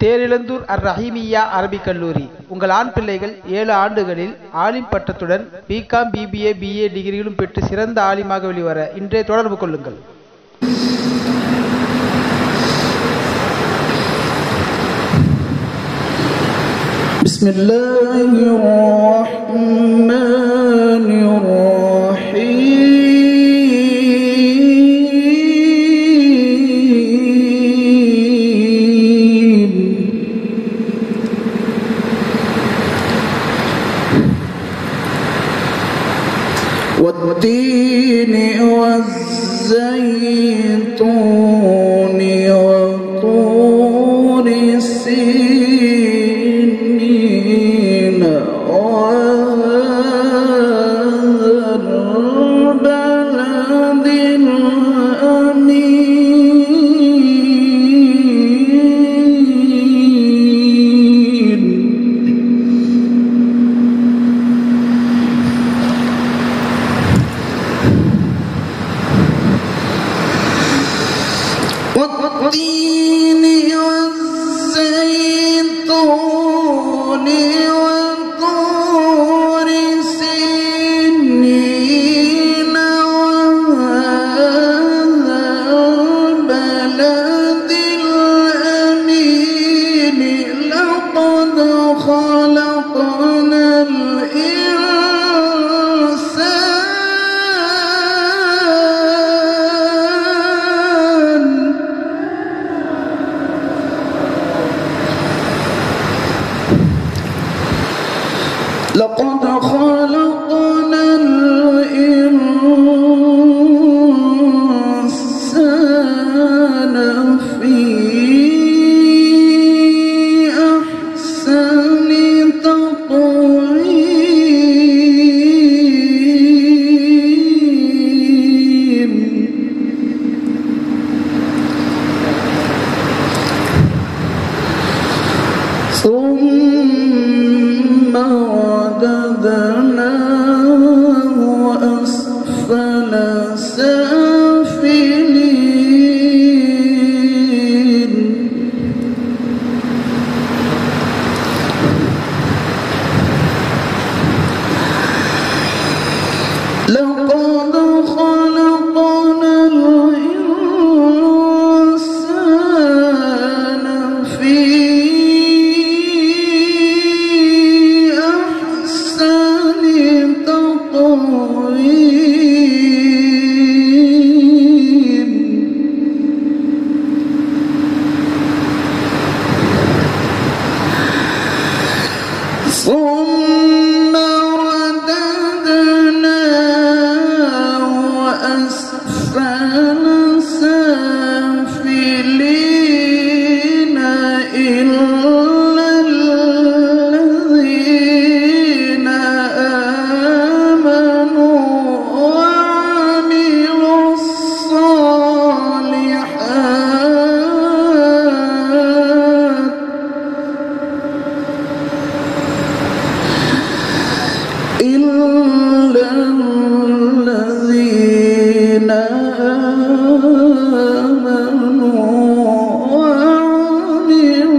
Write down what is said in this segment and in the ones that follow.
தேரிழந்தூர் அர் ரஹீமியா அரபிக் கல்லூரி உங்கள் ஆண் பிள்ளைகள் ஏழு ஆண்டுகளில் ஆலிம் பட்டத்துடன் பிகாம் பிபிஏ பிஏ டிகிரிகளும் பெற்று சிறந்த ஆலிமாக வெளிவர இன்றே தொடர்பு கொள்ளுங்கள் بسم الله الرحمن والزيتون الإنسان. لقد خلقنا ثم رددناه أسفل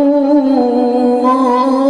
الله.